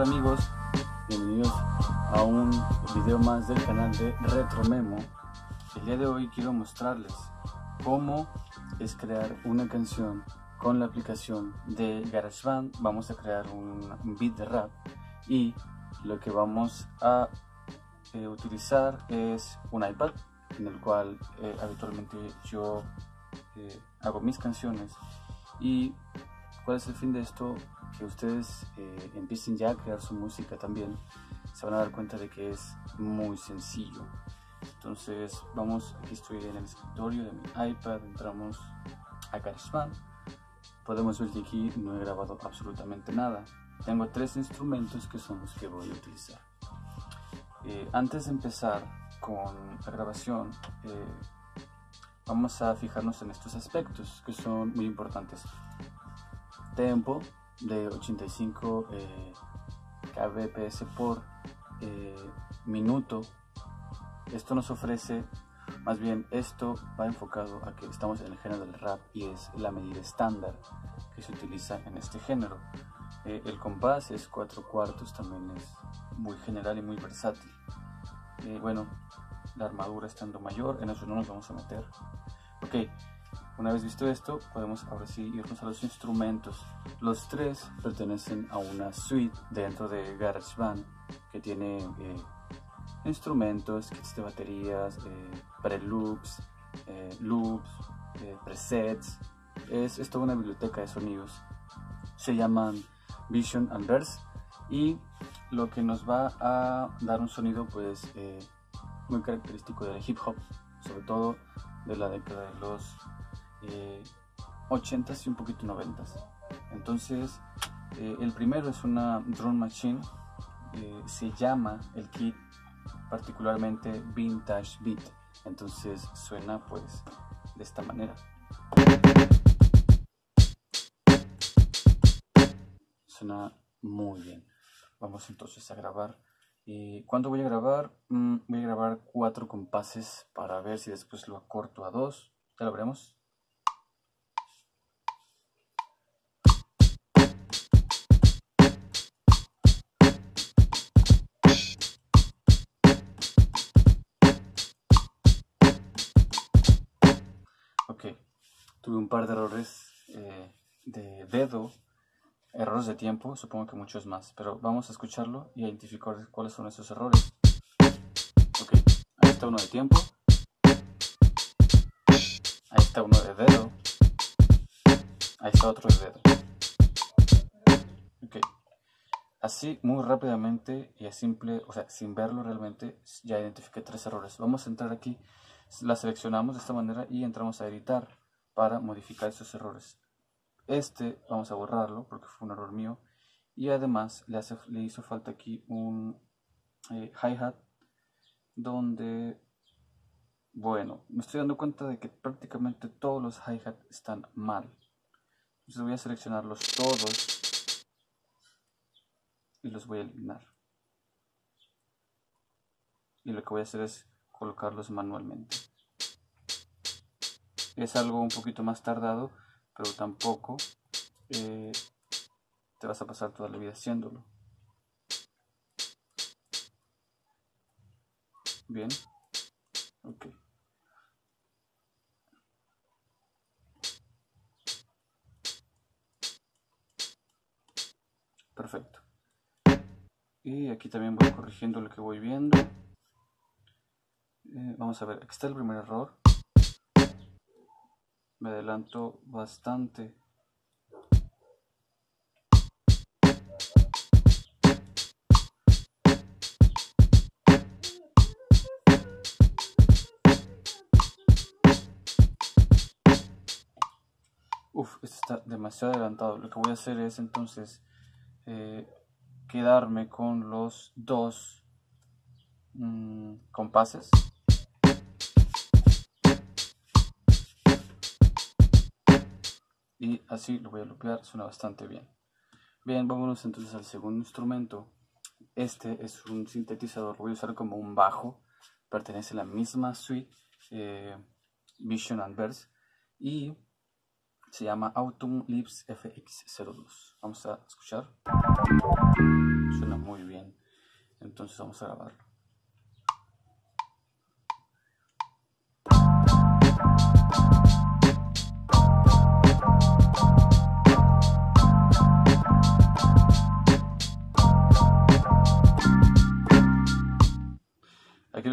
tal amigos? Bienvenidos a un video más del canal de Retro Memo. El día de hoy quiero mostrarles cómo es crear una canción con la aplicación de GarageBand. Vamos a crear un beat de rap y lo que vamos a eh, utilizar es un iPad en el cual eh, habitualmente yo eh, hago mis canciones y cuál es el fin de esto que ustedes eh, empiecen ya a crear su música también se van a dar cuenta de que es muy sencillo. Entonces vamos aquí estoy en el escritorio de mi iPad entramos a GarageBand podemos ver que aquí no he grabado absolutamente nada. Tengo tres instrumentos que son los que voy a utilizar. Eh, antes de empezar con la grabación eh, vamos a fijarnos en estos aspectos que son muy importantes. Tempo de 85 eh, kbps por eh, minuto. Esto nos ofrece más bien esto va enfocado a que estamos en el género del rap y es la medida estándar que se utiliza en este género. Eh, el compás es 4 cuartos también es muy general y muy versátil. Eh, bueno la armadura estando mayor en eso no nos vamos a meter. Ok una vez visto esto, podemos ahora sí irnos a los instrumentos. Los tres pertenecen a una suite dentro de GarageBand que tiene eh, instrumentos, kits de baterías, eh, preloops, eh, loops, eh, presets. Es, es toda una biblioteca de sonidos. Se llaman Vision and Verse y lo que nos va a dar un sonido pues eh, muy característico del hip hop, sobre todo de la década de los eh, 80s y un poquito 90s. Entonces, eh, el primero es una drum machine, eh, se llama el kit particularmente Vintage Beat. Entonces suena pues de esta manera. Suena muy bien. Vamos entonces a grabar. ¿Y ¿Cuánto voy a grabar? Mm, voy a grabar cuatro compases para ver si después lo acorto a dos. Ya lo veremos. Par de errores eh, de dedo, errores de tiempo, supongo que muchos más, pero vamos a escucharlo y identificar cuáles son esos errores. Ok, ahí está uno de tiempo, ahí está uno de dedo, ahí está otro de dedo. Ok, así muy rápidamente y a simple, o sea, sin verlo realmente, ya identifiqué tres errores. Vamos a entrar aquí la seleccionamos de esta manera y entramos a editar para modificar esos errores. Este vamos a borrarlo porque fue un error mío y además le, hace, le hizo falta aquí un eh, hi-hat donde, bueno, me estoy dando cuenta de que prácticamente todos los hi-hat están mal. Entonces voy a seleccionarlos todos y los voy a eliminar. Y lo que voy a hacer es colocarlos manualmente. Es algo un poquito más tardado, pero tampoco eh, te vas a pasar toda la vida haciéndolo. Bien. Ok. Perfecto. Y aquí también voy corrigiendo lo que voy viendo. Eh, vamos a ver, aquí está el primer error. Me adelanto bastante. Uf, esto está demasiado adelantado. Lo que voy a hacer es entonces eh, quedarme con los dos mmm, compases. Y así lo voy a lupear, suena bastante bien. Bien, vámonos entonces al segundo instrumento. Este es un sintetizador, lo voy a usar como un bajo, pertenece a la misma suite eh, Vision and Verse y Se llama Autumn Lips FX02. Vamos a escuchar. Suena muy bien. Entonces vamos a grabarlo.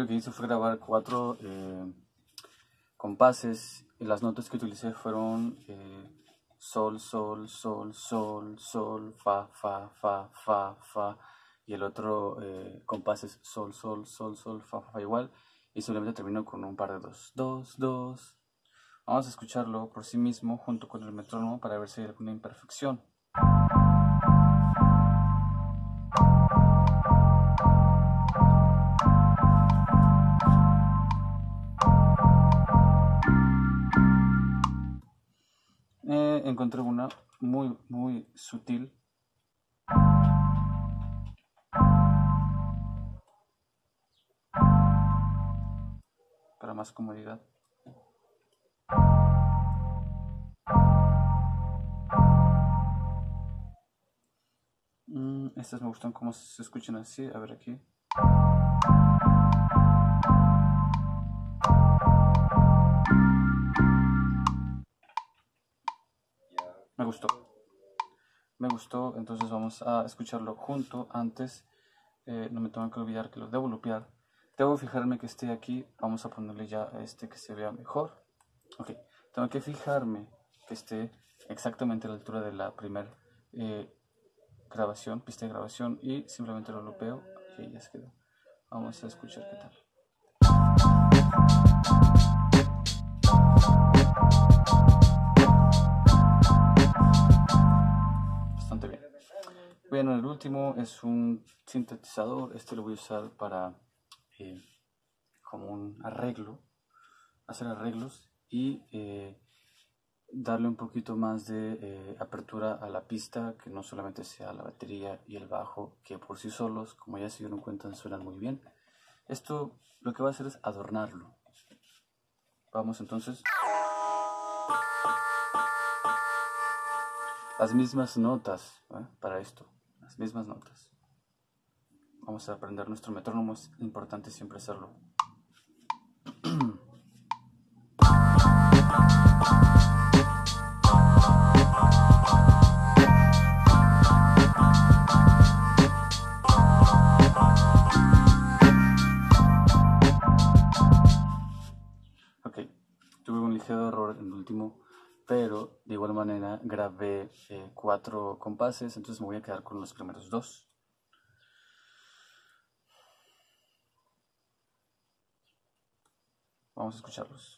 Que hice fue grabar cuatro eh, compases y las notas que utilicé fueron eh, sol, sol, sol, sol, sol, fa, fa, fa, fa, fa y el otro eh, compás es sol, sol, sol, sol, fa, fa, fa igual y simplemente termino con un par de dos, dos, dos. Vamos a escucharlo por sí mismo junto con el metrónomo para ver si hay alguna imperfección. Encontré una muy, muy sutil. Para más comodidad. Mm, estas me gustan como se escuchan así. A ver aquí. Gustó. Me gustó, entonces vamos a escucharlo junto. Antes, eh, no me tengo que olvidar que lo debo lupear. Debo fijarme que esté aquí. Vamos a ponerle ya este que se vea mejor. Ok, tengo que fijarme que esté exactamente a la altura de la primera eh, grabación, pista de grabación. Y simplemente lo lupeo y ya se. Vamos a escuchar qué tal. Bueno, el último es un sintetizador. Este lo voy a usar para eh, como un arreglo, hacer arreglos y eh, darle un poquito más de eh, apertura a la pista, que no solamente sea la batería y el bajo, que por sí solos, como ya se dieron cuenta, suenan muy bien. Esto lo que va a hacer es adornarlo. Vamos entonces. Las mismas notas para esto mismas notas. Vamos a aprender nuestro metrónomo, es importante siempre hacerlo. grabé eh, cuatro compases, entonces me voy a quedar con los primeros dos. Vamos a escucharlos.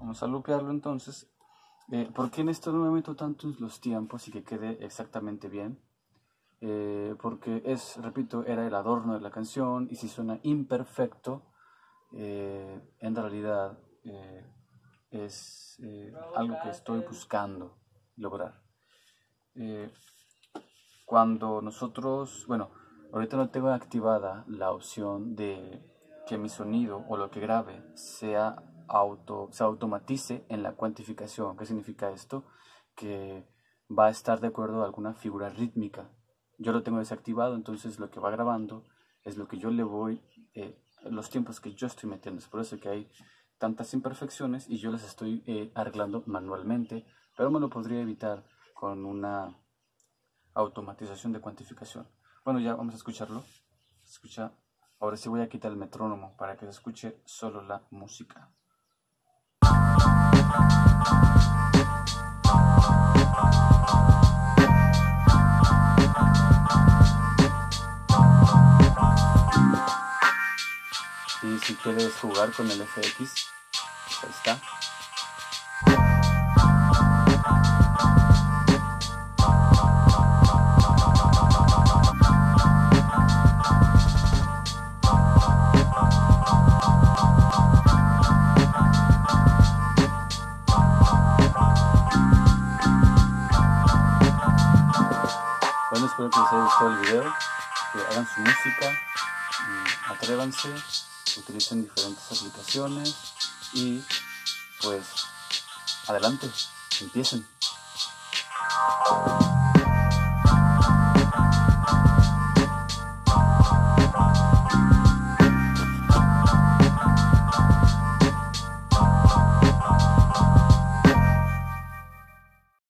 Vamos a lupearlo entonces. Eh, ¿Por qué en esto no me meto tanto los tiempos y que quede exactamente bien? Eh, porque es, repito, era el adorno de la canción y si suena imperfecto, eh, en realidad eh, es algo que estoy buscando lograr. cuando nosotros, bueno, ahorita no tengo activada la opción de que mi sonido o lo que grabe sea auto, se automatice en la cuantificación. ¿Qué significa esto? Que va a estar de acuerdo a alguna figura rítmica yo lo tengo desactivado, entonces lo que va grabando es lo que yo le voy, eh, los tiempos que yo estoy metiendo. Es por eso que hay tantas imperfecciones y yo las estoy eh, arreglando manualmente, pero me lo podría evitar con una automatización de cuantificación. Bueno, ya vamos a escucharlo. Escucha. Ahora sí voy a quitar el metrónomo para que se escuche solo la música. Quieres jugar con el FX, ahí está. Bueno, espero que les haya gustado el video, que hagan su música. atrévanse, utilicen diferentes aplicaciones y pues adelante, empiecen.